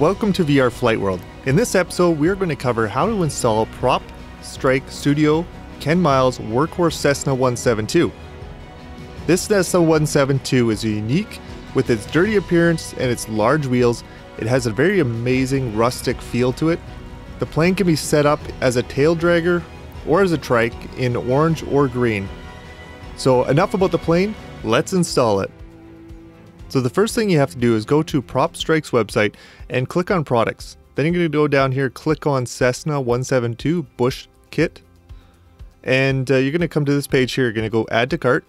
Welcome to VR Flight World. In this episode, we are going to cover how to install Prop Strike Studio Ken Myles Workhorse Cessna 172. This Cessna 172 is unique with its dirty appearance and its large wheels. It has a very amazing rustic feel to it. The plane can be set up as a tail dragger or as a trike in orange or green. So, enough about the plane, let's install it. So the first thing you have to do is go to PropStrike's website and click on products. Then you're going to go down here, click on Cessna 172 Bush Kit. And uh, you're going to come to this page here. You're going to go add to cart.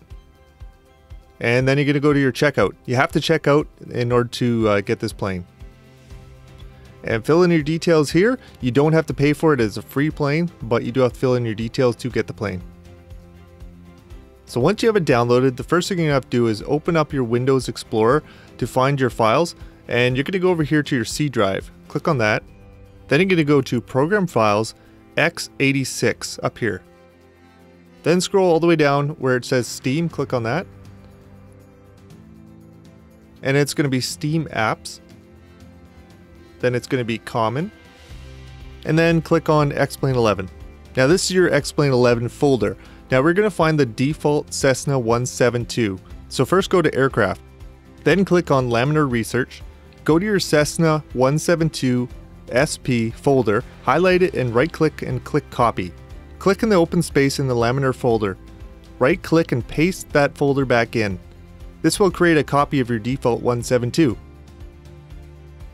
And then you're going to go to your checkout. You have to check out in order to uh, get this plane. And fill in your details here. You don't have to pay for it as a free plane, but you do have to fill in your details to get the plane. So once you have it downloaded, the first thing you have to do is open up your Windows Explorer to find your files, and you're going to go over here to your C drive. Click on that. Then you're going to go to Program Files x86 up here. Then scroll all the way down where it says Steam, click on that. And it's going to be Steam Apps. Then it's going to be Common. And then click on X-Plane 11. Now this is your X-Plane 11 folder. Now we're going to find the default Cessna 172. So first go to Aircraft, then click on Laminar Research, go to your Cessna 172 SP folder, highlight it and right click and click Copy. Click in the open space in the Laminar folder. Right click and paste that folder back in. This will create a copy of your default 172.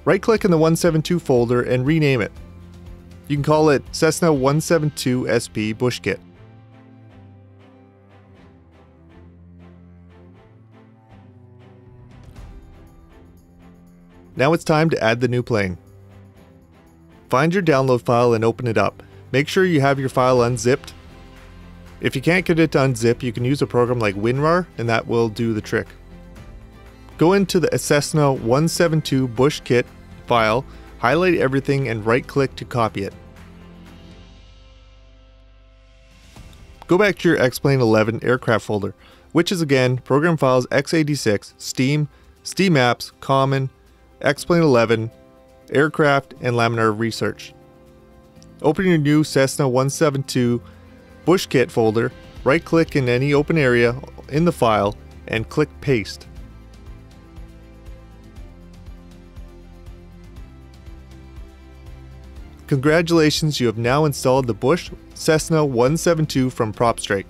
Right click in the 172 folder and rename it. You can call it Cessna 172 SP Bush Kit. Now it's time to add the new plane. Find your download file and open it up. Make sure you have your file unzipped. If you can't get it to unzip, you can use a program like WinRAR and that will do the trick. Go into the Cessna 172 Bush Kit file, highlight everything and right click to copy it. Go back to your X-Plane 11 aircraft folder, which is again Program Files x86, Steam, Steam Apps, Common, X-Plane 11, Aircraft, and Laminar Research. Open your new Cessna 172 Bush Kit folder, right click in any open area in the file, and click Paste. Congratulations, you have now installed the Bush Cessna 172 from PropStrike.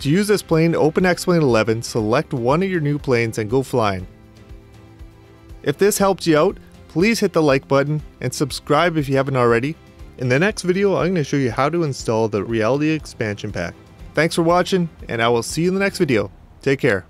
To use this plane, open X-Plane 11, select one of your new planes and go flying. If this helped you out, please hit the like button and subscribe if you haven't already. In the next video, I'm going to show you how to install the Reality Expansion Pack. Thanks for watching, and I will see you in the next video. Take care.